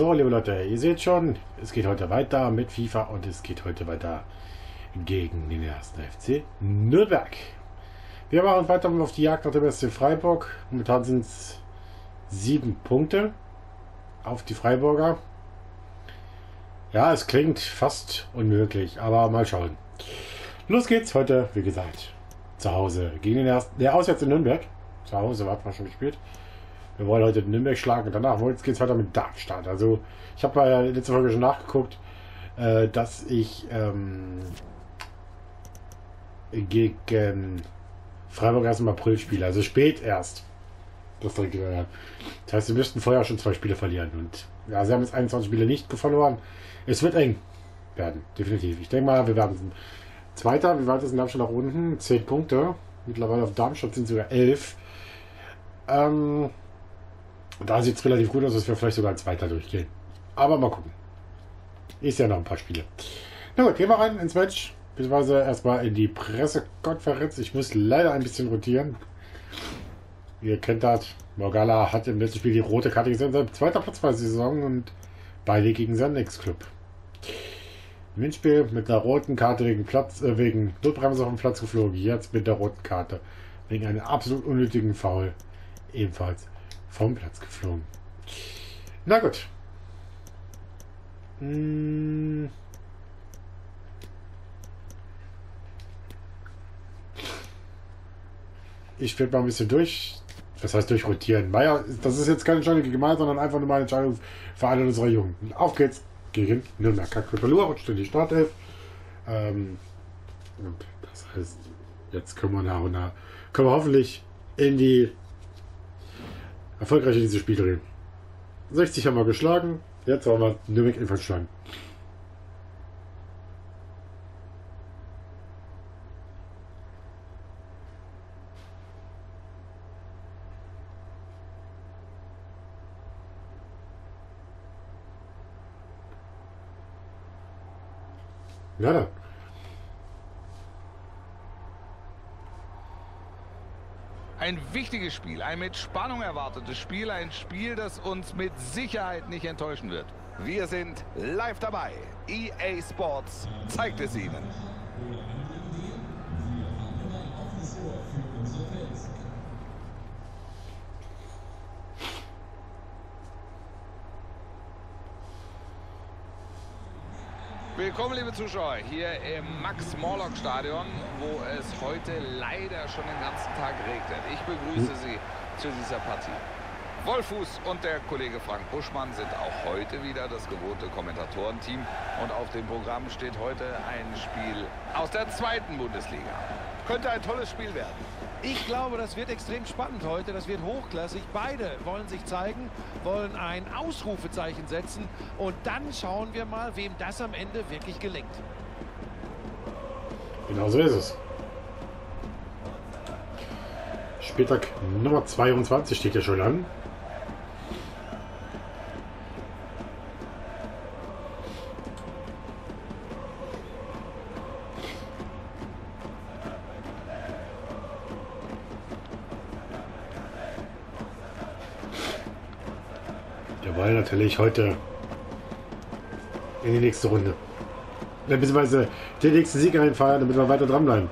So, liebe Leute, ihr seht schon, es geht heute weiter mit FIFA und es geht heute weiter gegen den ersten FC Nürnberg. Wir machen weiter auf die Jagd nach dem SC Freiburg. Momentan sind es sieben Punkte auf die Freiburger. Ja, es klingt fast unmöglich, aber mal schauen. Los geht's heute, wie gesagt, zu Hause gegen den ersten, der auswärts in Nürnberg. Zu Hause war man schon gespielt. Wir wollen heute Nürnberg schlagen. Danach geht es weiter mit Darmstadt. Also ich habe bei letzte Folge schon nachgeguckt, äh, dass ich ähm, gegen Freiburg erst im April spiele. Also spät erst. Das, das heißt, wir müssten vorher schon zwei Spiele verlieren. Und ja, sie haben jetzt 21 Spiele nicht verloren. Es wird eng werden, definitiv. Ich denke mal, wir werden Zweiter. Wie weit ist Darmstadt nach unten? Zehn Punkte. Mittlerweile auf Darmstadt sind sogar elf. Ähm, da sieht es relativ gut aus, dass wir vielleicht sogar als weiter durchgehen. Aber mal gucken. Ist ja noch ein paar Spiele. Na gut, gehen wir rein ins Match. Beziehungsweise erstmal in die Pressekonferenz. Ich muss leider ein bisschen rotieren. Ihr kennt das. Morgala hat im letzten Spiel die rote Karte gesehen. Sein zweiter Platz war die Saison und beide gegen seinen Ex-Club. Windspiel mit einer roten Karte wegen Platz, äh, wegen Notbremse auf den Platz geflogen. Jetzt mit der roten Karte. Wegen einem absolut unnötigen Foul. Ebenfalls vom Platz geflogen. Na gut. Hm. Ich werde mal ein bisschen durch. Was heißt durchrotieren? Naja, das ist jetzt keine Entscheidung gegen Mal, sondern einfach nur meine Entscheidung für alle unserer Jungen. Auf geht's gegen Nürnberg. Kakopalua rutscht in die Startelf. Ähm, das heißt, jetzt können wir nach und nach, können wir hoffentlich in die erfolgreich in dieses Spiel drehen. 60 haben wir geschlagen, jetzt wollen wir Nürnberg ebenfalls schlagen. Ja, dann. Ein wichtiges Spiel, ein mit Spannung erwartetes Spiel, ein Spiel, das uns mit Sicherheit nicht enttäuschen wird. Wir sind live dabei. EA Sports zeigt es Ihnen. Willkommen, liebe Zuschauer, hier im Max-Morlock-Stadion, wo es heute leider schon den ganzen Tag regnet. Ich begrüße Sie zu dieser Partie. Wolfuß und der Kollege Frank Buschmann sind auch heute wieder das gewohnte Kommentatorenteam. Und auf dem Programm steht heute ein Spiel aus der zweiten Bundesliga. Könnte ein tolles Spiel werden. Ich glaube, das wird extrem spannend heute. Das wird hochklassig. Beide wollen sich zeigen, wollen ein Ausrufezeichen setzen. Und dann schauen wir mal, wem das am Ende wirklich gelingt. Genau so ist es. Spieltag Nummer 22 steht ja schon an. Natürlich heute in die nächste Runde. Beziehungsweise den nächsten Sieg einfahren, damit wir weiter dranbleiben.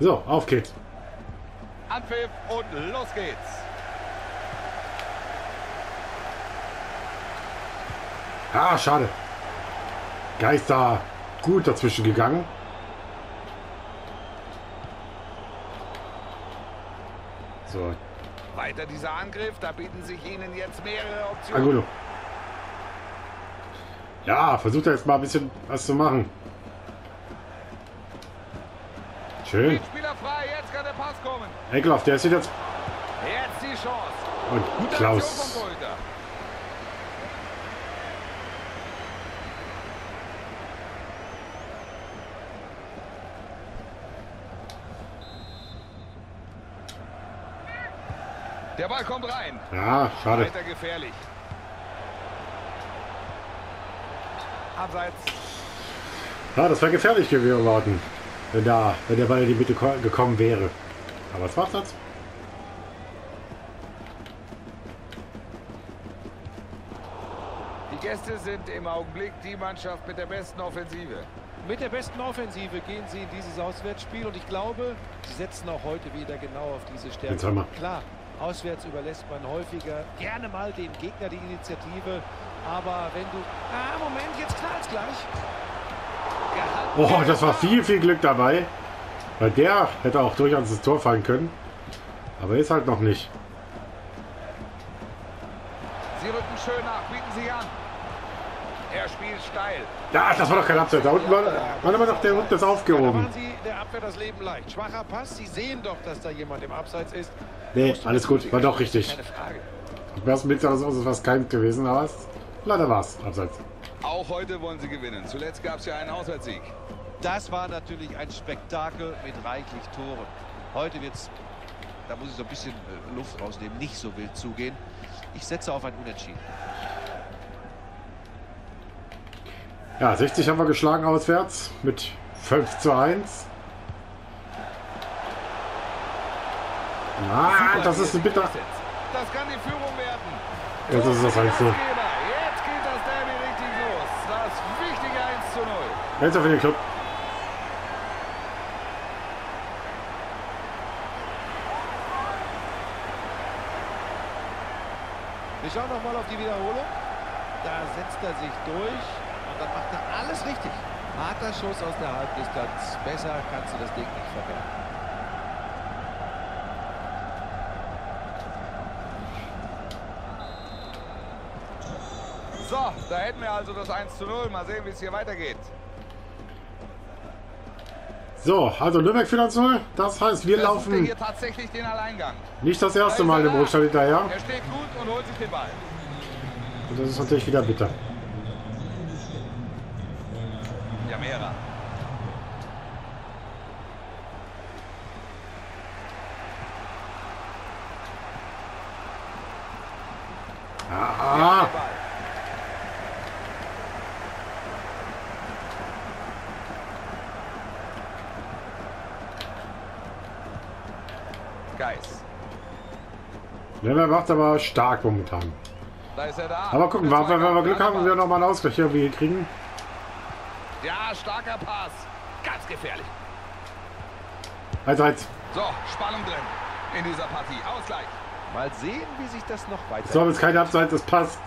So, auf geht's. Anpfiff und los geht's. Ah, schade. Geister gut dazwischen gegangen. So, Weiter dieser Angriff, da bieten sich Ihnen jetzt mehrere Optionen. Angulo. Ja, versucht er jetzt mal ein bisschen was zu machen. Schön. Kann der ist jetzt. Jetzt die Chance. Und Gute Klaus. Der Ball kommt rein. Ja, schade. Weiter gefährlich. Abseits. Ja, das wäre gefährlich geworden, wenn, da, wenn der Ball in die Mitte ko- gekommen wäre. Aber es war's jetzt. Die Gäste sind im Augenblick die Mannschaft mit der besten Offensive. Mit der besten Offensive gehen sie in dieses Auswärtsspiel und ich glaube, sie setzen auch heute wieder genau auf diese Jetzt haben Stärke. wir. Klar, auswärts überlässt man häufiger gerne mal dem Gegner die Initiative, aber wenn du... Ah, Moment, jetzt knallt's gleich. Oh, das war viel, viel Glück dabei. Weil der hätte auch durchaus ins Tor fallen können. Aber ist halt noch nicht. Sie rücken schön nach, bieten sich an. Er spielt steil. Ja, das war doch kein Abseits. Da unten war, war aber noch der unten ist Ja, da aufgehoben. machen sie der Abwehr das Leben leicht. Schwacher Pass, sie sehen doch, dass da jemand im Abseits ist. Nee, alles gut. War doch richtig. Keine Frage. Am ersten Blick sah das aus, als wäre es kein gewesen, aber es, leider war es. Abseits. Auch heute wollen sie gewinnen. Zuletzt gab es ja einen Auswärtssieg. Das war natürlich ein Spektakel mit reichlich Toren. Heute wird es, da muss ich so ein bisschen äh, Luft rausnehmen, nicht so wild zugehen. Ich setze auf ein Unentschieden. Ja, 60 haben wir geschlagen auswärts mit 5 zu 1. Ah, das ist ein bitter. Das kann die Führung werden. Jetzt ist es halt so. Gastgeber. Jetzt geht das Derby richtig los. Das wichtige 1 zu 0. Jetzt auf den Club. Wir schauen noch mal auf die Wiederholung. Da setzt er sich durch und dann macht er alles richtig. Harter Schuss aus der Halbdistanz. Besser kannst du das Ding nicht verwerten. So, da hätten wir also das 1 zu 0. Mal sehen, wie es hier weitergeht. So, also Nürnberg 4 zu 0. Das heißt, wir Er sucht laufen hier tatsächlich den Alleingang. nicht das erste Mal dem Rückstand hinterher. Er steht gut und holt sich den Ball. Und das ist natürlich wieder bitter. Jamera. Ah, Den Ball. Geis. Nürnberg macht aber stark momentan. Da ist er da. Aber gucken, wir, wenn wir Glück haben, wir nochmal einen Ausgleich irgendwie kriegen. Ja, starker Pass. Ganz gefährlich. 1-1. So, Spannung drin in dieser Partie. Ausgleich. Mal sehen, wie sich das noch weiter. So, jetzt keine Abseits, das passt.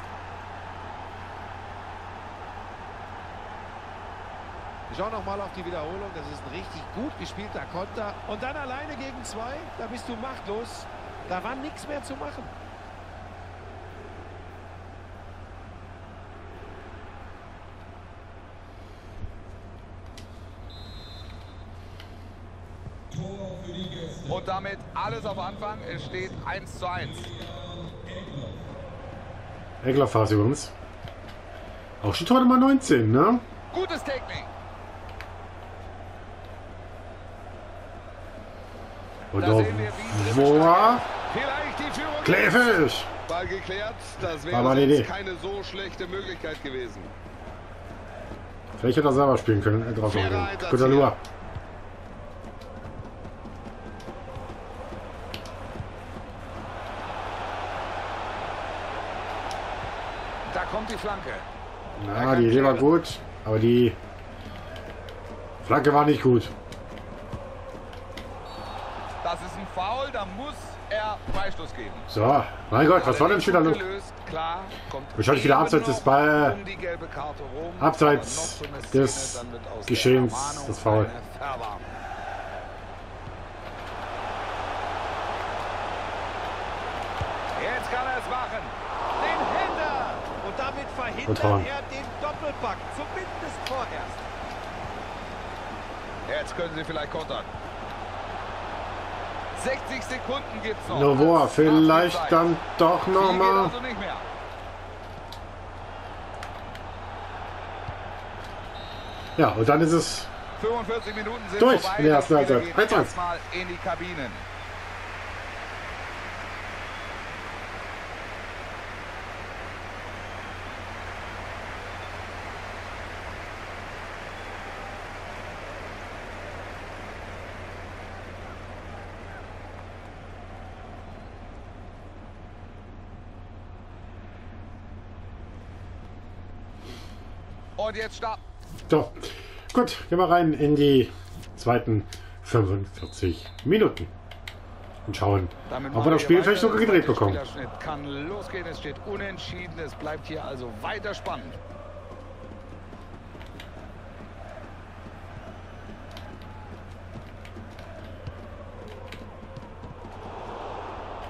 Wir schauen noch mal auf die Wiederholung. Das ist ein richtig gut gespielter Konter. Und dann alleine gegen zwei, da bist du machtlos. Da war nichts mehr zu machen. Und damit alles auf Anfang. Es steht 1 zu 1. Eglerfass übrigens. Auch schon Tor Nummer 19, ne? Gutes Technik. Und Da auch sehen wir, wie Boah, Vielleicht die Führung. Kleefisch. Ball geklärt. Das wäre Aber keine so schlechte Möglichkeit gewesen. Vielleicht hätte er selber spielen können. Äh, drauf Guter. Lua. Da kommt die Flanke. Ja, die Idee war gut, aber die Flanke war nicht gut. muss er Freistoß geben. So, mein Gott, was war denn schon da los? Wahrscheinlich wieder abseits des Ball, abseits des Geschehens, das Foul. Jetzt kann er es machen. Den Händler. Und damit verhindert er den Doppelpack. Zumindest vorerst. Jetzt können sie vielleicht kontern. 60 Sekunden gibt's noch. Novoa, vielleicht dann doch nochmal. also. Ja, und dann ist es 45 Minuten sind Durch in der ersten Halbzeit. gehen 1-1. Und jetzt starten. So, gut, gehen wir rein in die zweiten 45 Minuten und schauen, Damit ob wir das Spiel vielleicht sogar gedreht bekommen. Kann losgehen. Es steht unentschieden. Es bleibt hier also weiter spannend.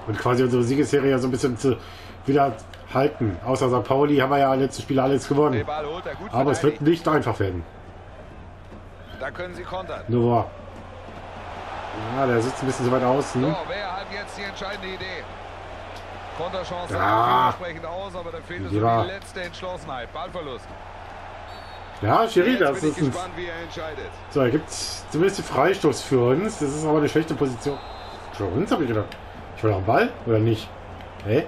Und quasi unsere Siegesserie so ein bisschen zu wieder halten. Außer St. Pauli haben wir ja letzte Spiele alles gewonnen. Er Aber es wird nicht einfach werden. Da können sie kontern. Nur ja, der sitzt ein bisschen so weit außen. So, wer hat jetzt die entscheidende Idee? Konterchance Ja. vielversprechend aus, aber da fehlt um war- die letzte Entschlossenheit. Ballverlust. Ja, Schiri, das ist ein. er. So, da gibt es zumindest den Freistoß für uns. Das ist aber eine schlechte Position. Für uns habe ich gedacht. Ich will noch einen Ball oder nicht? Hä?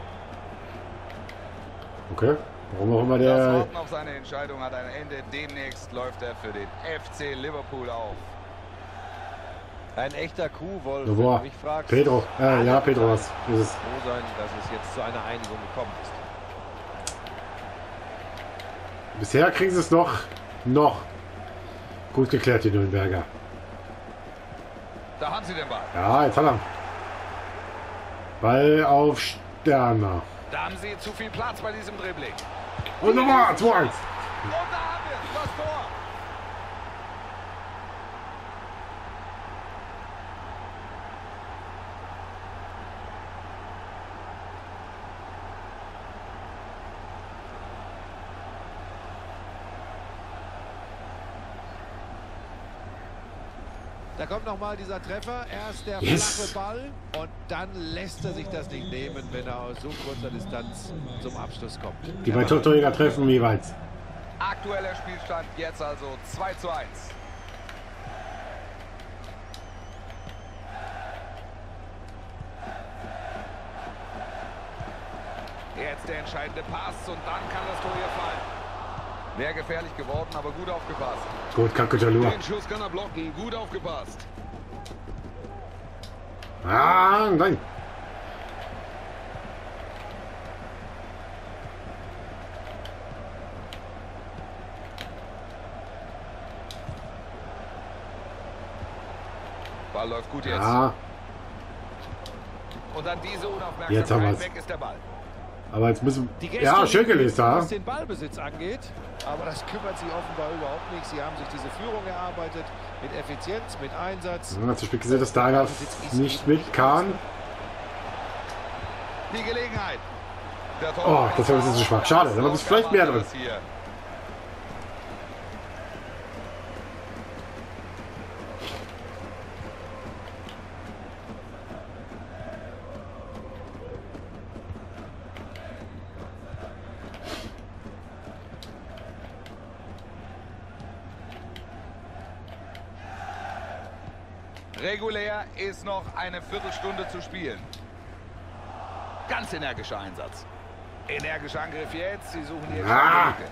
Okay. Warum auch immer Das der. Warten auf seine Entscheidung hat ein Ende. Demnächst läuft er für den FC Liverpool auf. Ein echter Kuhwolf, wenn boah. du mich fragst. Pedro. Äh, ja, Pedro, was ist es? froh sein, dass es jetzt zu einer Einigung gekommen ist. Bisher kriegen sie es noch, noch gut geklärt, die Nürnberger. Da haben sie den Ball. Ja, jetzt hat er. Ball auf Sterner. Da haben sie zu viel Platz bei diesem Dribbling. Und nochmal, 2-1. Und da haben wir es. Das Tor. Da kommt nochmal dieser Treffer. Erst der Yes. flache Ball und dann lässt er sich das nicht nehmen, wenn er aus so kurzer Distanz zum Abschluss kommt. Die beiden Tortorjäger treffen jeweils. Aktueller Spielstand jetzt also 2 zu 1. Jetzt der entscheidende Pass und dann kann das Tor hier fallen. Wäre gefährlich geworden, aber gut aufgepasst. Gut, Kakutalua. Den Schuss kann er blocken. Gut aufgepasst. Ah, nein. Ball läuft gut jetzt. Ja, Und dann diese Jetzt haben Unaufmerksamkeit. wir's. Weg ist der Ball. aber jetzt müssen. Ja, schön gelöst da. was den Ballbesitz angeht. Aber das kümmert sie offenbar überhaupt nicht. Sie haben sich diese Führung erarbeitet mit Effizienz, mit Einsatz. Man hat zum Beispiel gesehen, dass Dagaf nicht mit kann. Die Gelegenheit. Oh, das war ein bisschen zu schwach. Schade, da war vielleicht mehr drin. Hier. Regulär ist noch eine Viertelstunde zu spielen. Ganz energischer Einsatz. Energischer Angriff jetzt. Sie suchen die Ah. entscheidende Lücke.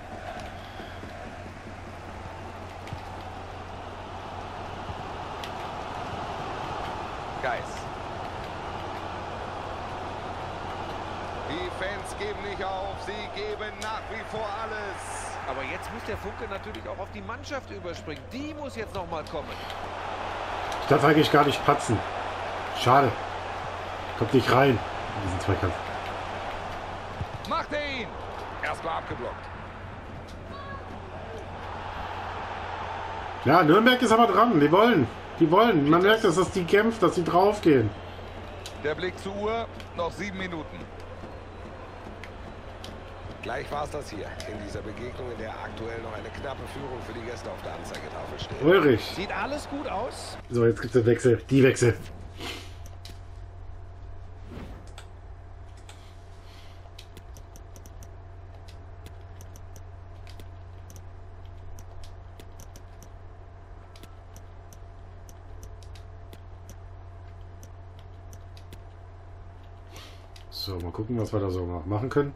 Geis. Die Fans geben nicht auf. Sie geben nach wie vor alles. Aber jetzt muss der Funke natürlich auch auf die Mannschaft überspringen. Die muss jetzt noch mal kommen. Ich darf eigentlich gar nicht patzen. Schade. Kommt nicht rein in diesen Zweikampf. Macht er ihn. Erstmal abgeblockt. Ja, Nürnberg ist aber dran. Die wollen. Die wollen. Man merkt, dass das die kämpft, dass sie draufgehen. Der Blick zur Uhr. Noch sieben Minuten. Gleich war es das hier in dieser Begegnung, in der aktuell noch eine knappe Führung für die Gäste auf der Anzeigetafel steht. Ulrich. Sieht alles gut aus. So, jetzt gibt es den Wechsel. Die Wechsel. So, mal gucken, was wir da so noch machen können.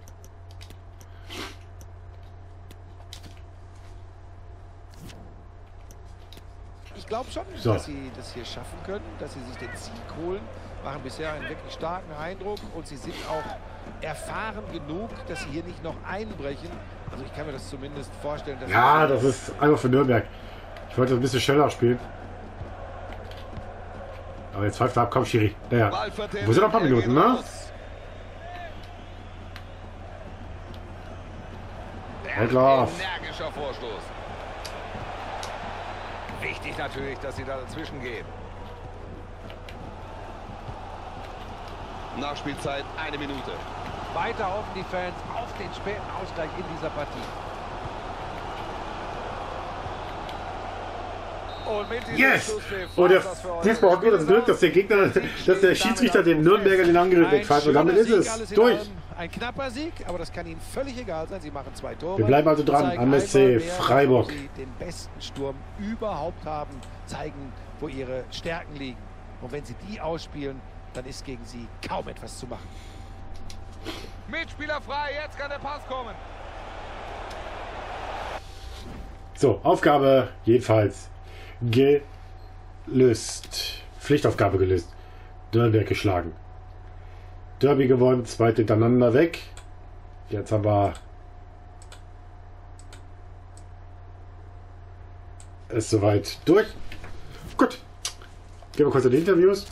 Glaube schon, So. dass sie das hier schaffen können, dass sie sich den Sieg holen. Machen bisher einen wirklich starken Eindruck und sie sind auch erfahren genug, dass sie hier nicht noch einbrechen. Also ich kann mir das zumindest vorstellen. Dass Ja, das ist einfach für Nürnberg. Ich wollte ein bisschen schneller spielen. Aber jetzt pfeift er ab, komm, Schiri. Naja. Wo sind noch ein paar Minuten, ne? raus. Halt auf. Energischer Vorstoß. Wichtig natürlich, dass sie da dazwischen gehen. Nachspielzeit eine Minute. Weiter hoffen die Fans auf den späten Ausgleich in dieser Partie. Und mit diesem Yes! Und der für heute. Diesmal hat nur das Glück, dass der Gegner, dass der Schiedsrichter dem Nürnberger den Angriff wegpfeift. Und damit ist es durch. Ein knapper Sieg, aber das kann ihnen völlig egal sein. Sie machen zwei Tore. Wir bleiben also dran am SC Freiburg. Sie den besten Sturm überhaupt haben, zeigen, wo ihre Stärken liegen. Und wenn sie die ausspielen, dann ist gegen sie kaum etwas zu machen. Mitspieler frei, jetzt kann der Pass kommen. So, Aufgabe jedenfalls gelöst. Pflichtaufgabe gelöst. Nürnberg geschlagen. Derby gewonnen, zweit hintereinander weg. Jetzt aber ist soweit durch. Gut. Gehen wir kurz in die Interviews.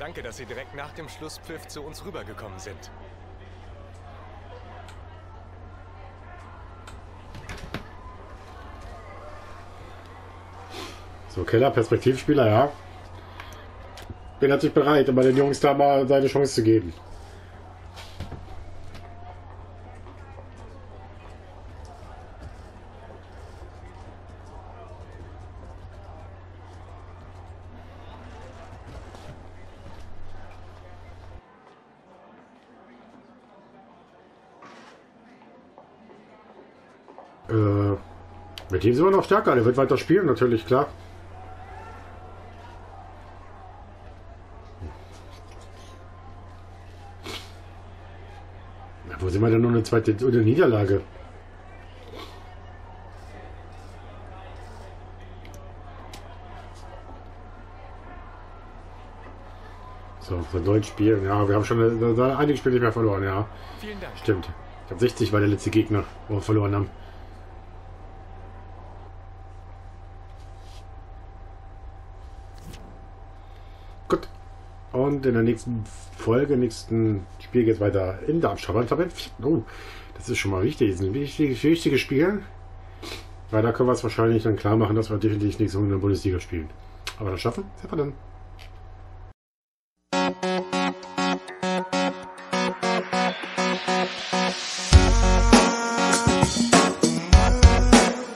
Danke, dass Sie direkt nach dem Schlusspfiff zu uns rübergekommen sind. So, Keller, Perspektivspieler, ja. Bin natürlich bereit, aber den Jungs da mal seine Chance zu geben. Äh, mit dem sind wir noch stärker. Der wird weiter spielen, natürlich, klar. Na, wo sind wir denn nur eine zweite oder Niederlage? So, von neun Spielen. Ja, wir haben schon einige Spiele nicht mehr verloren, ja. Vielen Dank. Stimmt. Ich glaube 60 war der letzte Gegner, wo wir verloren haben. Gut. Und in der nächsten Folge, nächsten Spiel geht es weiter in Darmstadt. beim Tabellen- Oh, das ist schon mal wichtig. Das ist ein wichtiges, wichtiges Spiel. Weil da können wir es wahrscheinlich dann klar machen, dass wir definitiv nächste Runde in der Bundesliga spielen. Aber das schaffen, sind wir dann.